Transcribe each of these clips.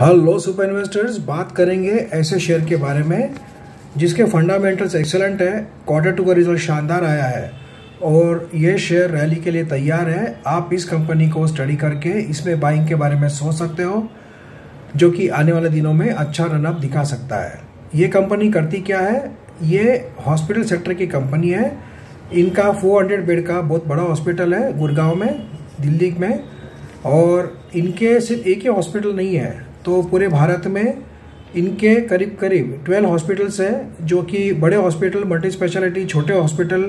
Hello super investors बात करेंगे ऐसे शेयर के बारे में, जिसके फंडामेंटल्स एक्सेलेंट है क्वार्टर टू का रिज़ल्ट शानदार आया है, और ये शेयर रैली के लिए तैयार है। आप इस कंपनी को स्टडी करके इसमें बाइंग के बारे में सोच सकते हो, जो कि आने वाले दिनों में अच्छा रनअप दिखा सकता है। ये कंपनी करती क्या है? ये हॉस्पिटल सेक्टर की कंपनी है। इनका 400 बेड का बहुत बड़ा हॉस्पिटल है, गुड़गांव में, दिल्ली में, और इनके सिर्फ़ एक ही हॉस्पिटल नहीं है। तो पूरे भारत में इनके करीब करीब 12 हॉस्पिटल्स हैं, जो कि बड़े हॉस्पिटल मल्टी स्पेशलिटी छोटे हॉस्पिटल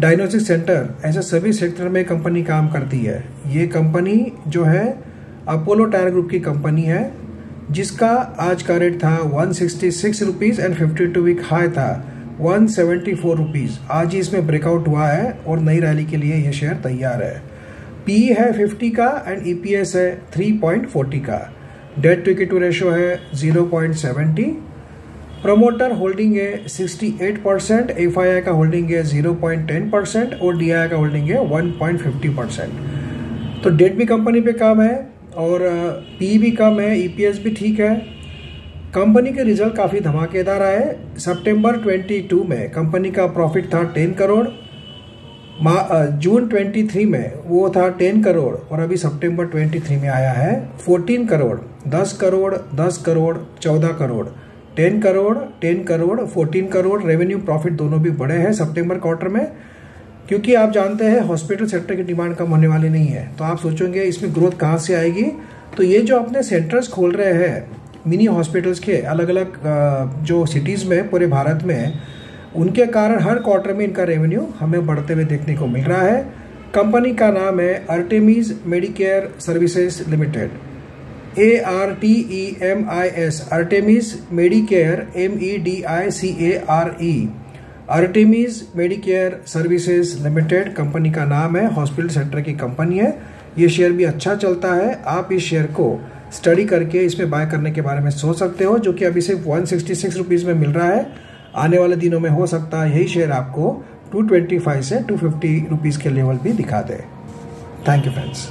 डायग्नोस्टिक सेंटर ऐसे सभी सेक्टर में कंपनी काम करती है। ये कंपनी जो है अपोलो टायर ग्रुप की कंपनी है, जिसका आज का रेट था one sixty six rupees and fifty two week high था वन सेवेंटी फोर रुपीज़ आज ही इसमें ब्रेकआउट हुआ है और नई रैली के लिए ये शेयर तैयार है। पी है फिफ्टी का एंड ईपीएस है थ्री पॉइंट फोर्टी का। डेट टू इक्विटी रेशो है 0.70 प्रमोटर होल्डिंग है 68 परसेंट, एफआईआई का होल्डिंग है 0.10 परसेंट और डी का होल्डिंग है 1.50 परसेंट। तो डेट भी कंपनी पे कम है और पी भी कम है ईपीएस भी ठीक है। कंपनी के रिज़ल्ट काफ़ी धमाकेदार आए। सितंबर 22 में कंपनी का प्रॉफिट था 10 करोड़। जून 23 में वो था 10 करोड़ और अभी सितंबर 23 में आया है 14 करोड़ 10 करोड़ 10 करोड़ 14 करोड़ 10 करोड़ 10 करोड़ 14 करोड़ रेवेन्यू प्रॉफिट दोनों भी बड़े हैं सितंबर क्वार्टर में। क्योंकि आप जानते हैं हॉस्पिटल सेक्टर की डिमांड कम होने वाली नहीं है। तो आप सोचेंगे, इसमें ग्रोथ कहाँ से आएगी? तो ये जो अपने सेंटर्स खोल रहे हैं मिनी हॉस्पिटल्स के अलग अलग जो सिटीज़ में पूरे भारत में उनके कारण हर क्वार्टर में इनका रेवेन्यू हमें बढ़ते हुए देखने को मिल रहा है। कंपनी का नाम है Artemis Medicare services limited A R T E M I S Artemis Medicare M E D I C A R E Artemis Medicare services limited company का नाम है हॉस्पिटल सेक्टर की कंपनी है। ये शेयर भी अच्छा चलता है। आप इस शेयर को स्टडी करके इसमें बाय करने के बारे में सोच सकते हो, जो कि अभी सिर्फ़ वन सिक्सटी सिक्स रुपीज़ में मिल रहा है। आने वाले दिनों में हो सकता है यही शेयर आपको 225 से 250 रुपीस के लेवल भी दिखा दे। Thank you friends